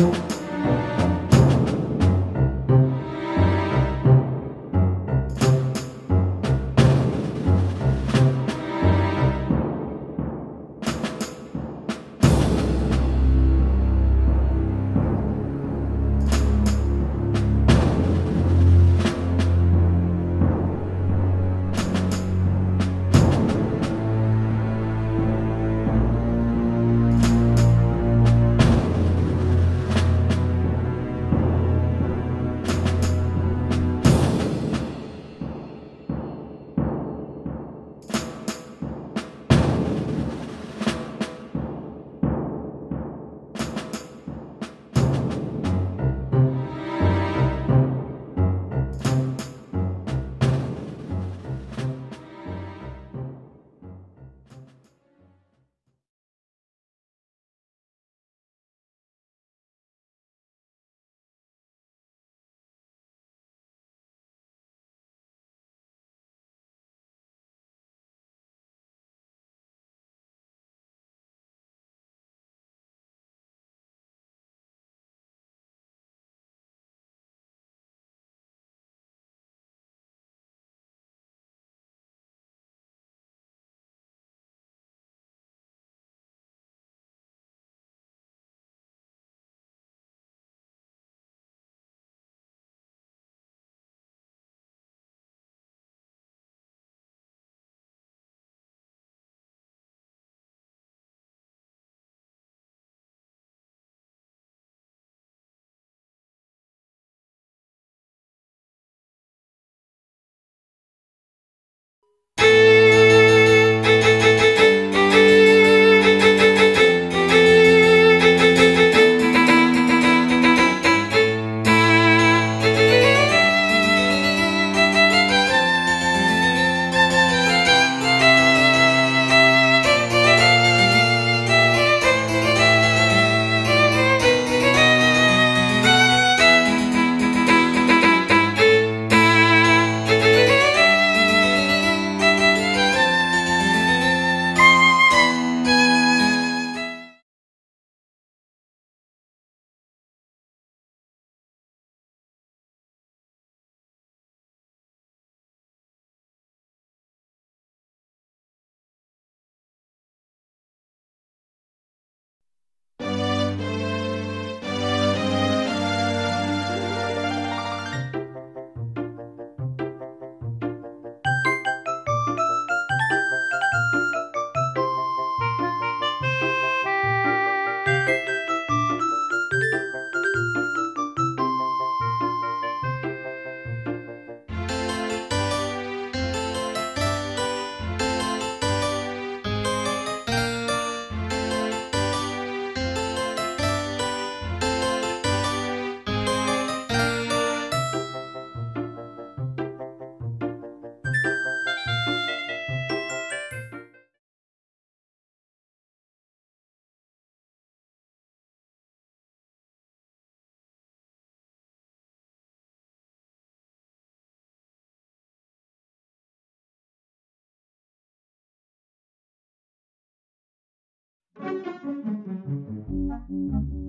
Música Huh?